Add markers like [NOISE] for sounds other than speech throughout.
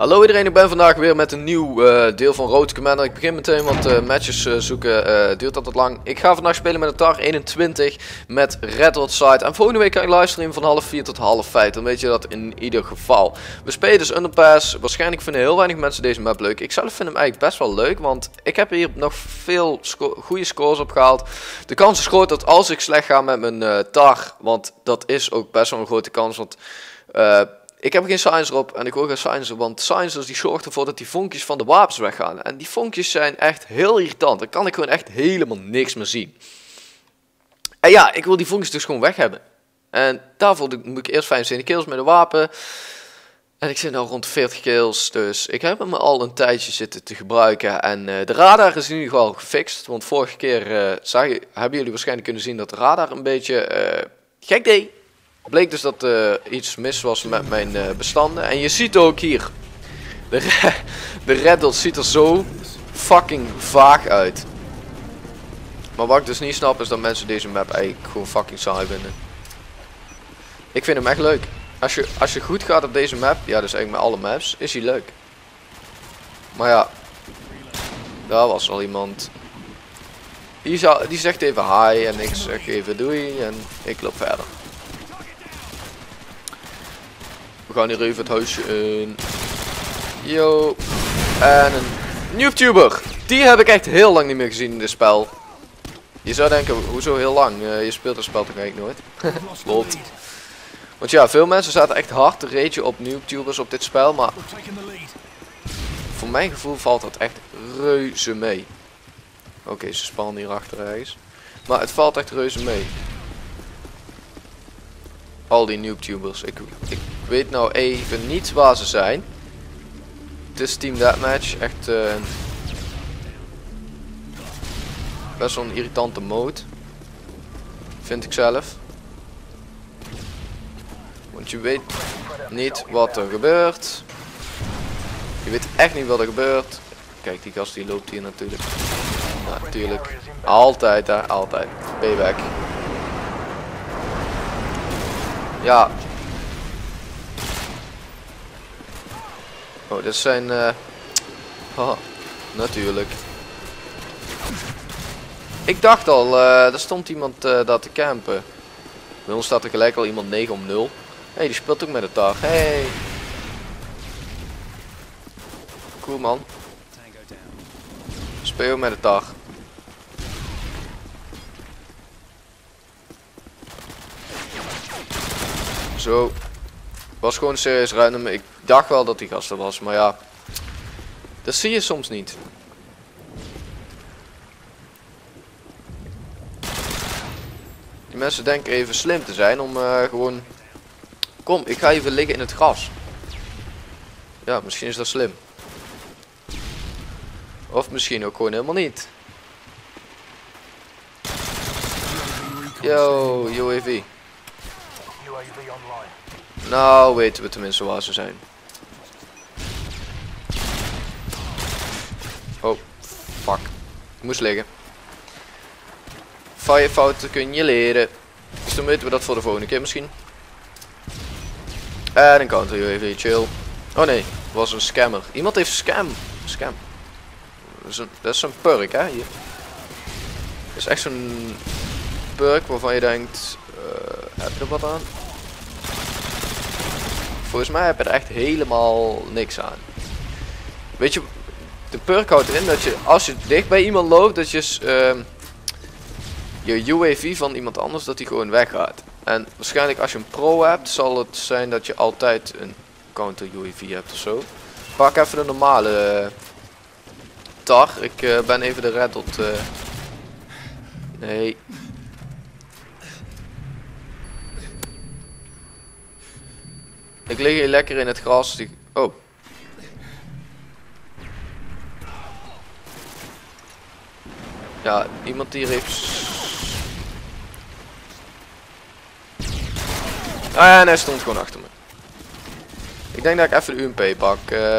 Hallo iedereen, ik ben vandaag weer met een nieuw uh, deel van Road Commander. Ik begin meteen wat uh, matches uh, zoeken, duurt altijd lang. Ik ga vandaag spelen met een TAR 21 met Red Hot Side. En volgende week kan ik livestreamen van half 4 tot half 5, dan weet je dat in ieder geval. We spelen dus Underpass, waarschijnlijk vinden heel weinig mensen deze map leuk. Ik zelf vind hem eigenlijk best wel leuk, want ik heb hier nog veel goede scores opgehaald. De kans is groot dat als ik slecht ga met mijn TAR, want dat is ook best wel een grote kans, want... Ik heb geen science erop en ik wil geen science want science die zorgt ervoor dat die vonkjes van de wapens weggaan. En die vonkjes zijn echt heel irritant. Dan kan ik gewoon echt helemaal niks meer zien. En ja, ik wil die vonkjes dus gewoon weg hebben. En daarvoor moet ik eerst 25 kills met een wapen. En ik zit nu rond 40 kills, dus ik heb hem al een tijdje zitten te gebruiken. En uh, de radar is in ieder geval gefixt. Want vorige keer je, hebben jullie waarschijnlijk kunnen zien dat de radar een beetje uh, gek deed bleek dus dat er uh, iets mis was met mijn uh, bestanden. En je ziet ook hier. De, re [LAUGHS] de ziet er zo fucking vaag uit. Maar wat ik dus niet snap is dat mensen deze map eigenlijk gewoon fucking saai vinden. Ik vind hem echt leuk. Als je, als je goed gaat op deze map, ja dus eigenlijk met alle maps, is hij leuk. Maar ja, daar was al iemand. Die, zou, die zegt even hi en ik zeg even doei en ik loop verder. We gaan hier even het huisje in. Yo. En een YouTuber. Die heb ik echt heel lang niet meer gezien in dit spel. Je zou denken, hoezo heel lang? Uh, je speelt het spel toch eigenlijk nooit? [LAUGHS] Klopt. Want ja, veel mensen zaten echt hard te rage op YouTubers op dit spel, maar... Voor mijn gevoel valt dat echt reuze mee. Oké, ze spannen hier achter ergens. Maar het valt echt reuze mee. Al die YouTubers. Ik, ik weet nou even niet waar ze zijn. Het is Team Deathmatch. Echt uh, best wel een irritante mode. Vind ik zelf. Want je weet niet wat er gebeurt. Je weet echt niet wat er gebeurt. Kijk, die gast die loopt hier natuurlijk. natuurlijk. Altijd hè, altijd. Payback. Ja, Oh, dit zijn... Uh... Oh, natuurlijk. Ik dacht al, uh, er stond iemand uh, daar te campen. Bij ons staat er gelijk al iemand 9 om 0. Hé, hey, die speelt ook met de tag. Hey. Cool man. Speel met de tag. Zo. Was gewoon serieus random. Ik dacht wel dat die gast er was, maar ja. Dat zie je soms niet. Die mensen denken even slim te zijn om uh, gewoon... Kom, ik ga even liggen in het gras. Ja, misschien is dat slim. Of misschien ook gewoon helemaal niet. Yo, UAV. Nou, weten we tenminste waar ze zijn. Oh, fuck. Ik moest liggen. Van je fouten kun je leren. Dus dan weten we dat voor de volgende keer misschien. En een counter even chill. Oh nee, was een scammer. Iemand heeft scam. Scam. Dat is een, dat is een perk hè hier. Dat is echt zo'n perk waarvan je denkt. Uh, heb je er wat aan? Volgens mij heb je er echt helemaal niks aan. Weet je, de perk houdt erin dat je als je dicht bij iemand loopt, dat je uh, je UAV van iemand anders, dat die gewoon weggaat. En waarschijnlijk als je een pro hebt, zal het zijn dat je altijd een counter UAV hebt of zo. Pak even de normale uh, tar. Ik uh, ben even de red. Uh, nee. Ik lig hier lekker in het gras. Oh. Ja, iemand hier heeft... Ah, en hij stond gewoon achter me. Ik denk dat ik even de UMP pak. Uh,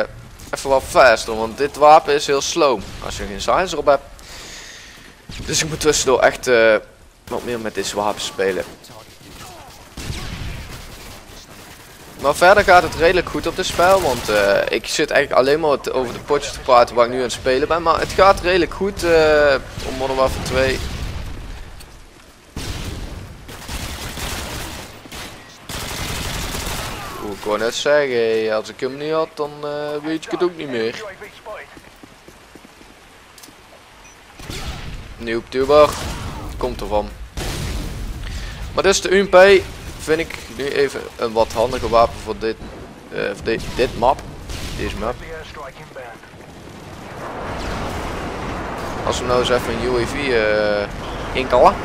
even wat faster, want dit wapen is heel slow. Als je geen silencer op hebt. Dus ik moet tussendoor echt uh, wat meer met deze wapen spelen. Maar verder gaat het redelijk goed op dit spel, want uh, ik zit eigenlijk alleen maar over de potjes te praten waar ik nu aan het spelen ben. Maar het gaat redelijk goed uh, op Modern Warfare 2. Oeh, ik wou net zeggen, als ik hem niet had, dan uh, weet ik het ook niet meer. Nieuw tuber, komt ervan. Maar dus de UMP vind ik nu even een wat handiger wapen voor dit, uh, voor dit, dit map. Deze map. Als we nou eens even een UAV uh, inkallen,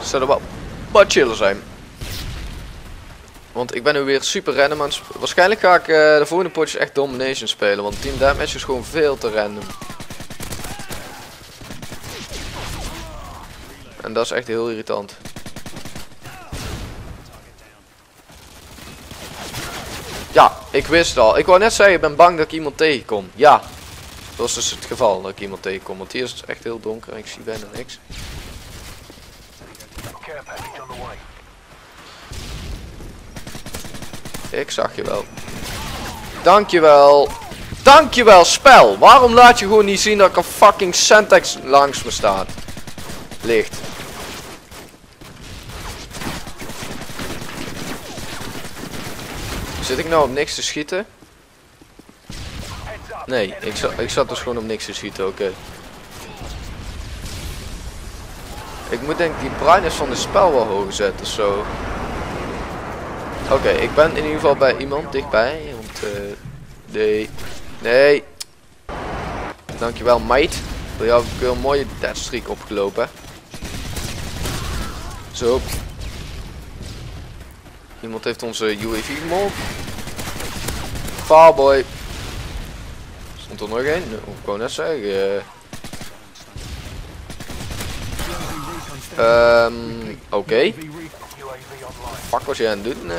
zou dat wel wat chiller zijn. Want ik ben nu weer super random aan Waarschijnlijk ga ik uh, de volgende potjes echt domination spelen. Want team damage is gewoon veel te random. En dat is echt heel irritant. Ja, ik wist al. Ik wou net zeggen, ik ben bang dat ik iemand tegenkom. Ja, dat is dus het geval dat ik iemand tegenkom. Want hier is het echt heel donker en ik zie bijna niks. Ik zag je wel. Dankjewel. Dankjewel, spel. Waarom laat je gewoon niet zien dat ik een fucking Sentex langs me staat? Licht. Zit ik nou op niks te schieten? Nee, ik, zat, ik zat dus gewoon op niks te schieten, oké. Ik moet denk die brightness van het spel wel hoger zetten of zo. Oké, ik ben in ieder geval bij iemand dichtbij. Want, uh, nee. Nee. Dankjewel, mate. Voor jou heb ik een mooie deathstreak opgelopen. Zo. Iemand heeft onze UAV gemold. Farboy. Stond er nog één? Ik wou net zeggen. Um, Oké. Okay. Fuck was jij aan het doen? Uh.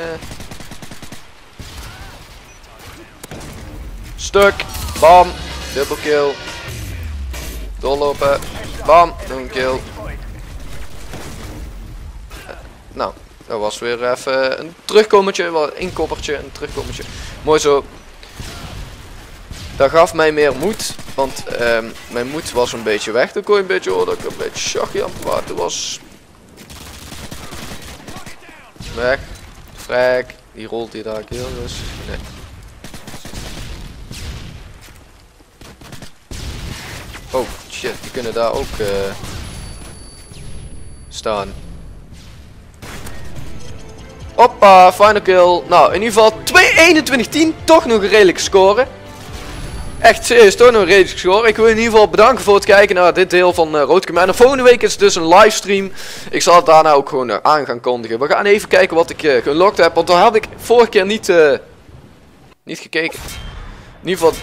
Stuk. Bam. Double kill. Doorlopen. Bam. Nog een kill. nou. Dat was weer even een terugkomertje, wel een inkoppertje, een terugkomertje. Mooi zo. Dat gaf mij meer moed, want um, mijn moed was een beetje weg. Dan kon je een beetje horen dat ik een beetje shaggy aan het water was. Weg. Frag. Die rolt hier daar heel dus. Nee. Oh shit, die kunnen daar ook uh, staan. Hoppa, final kill. Nou, in ieder geval 2-21-10. Toch nog een redelijke score. Echt serieus, toch nog een redelijke score. Ik wil in ieder geval bedanken voor het kijken naar dit deel van uh, Commander. Volgende week is het dus een livestream. Ik zal het daarna ook gewoon uh, aan gaan kondigen. We gaan even kijken wat ik uh, gelokt heb. Want daar had ik vorige keer niet, niet gekeken. In ieder geval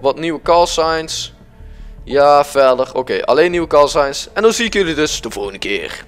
wat nieuwe call signs. Ja, verder. Oké, alleen nieuwe call signs. En dan zie ik jullie dus de volgende keer.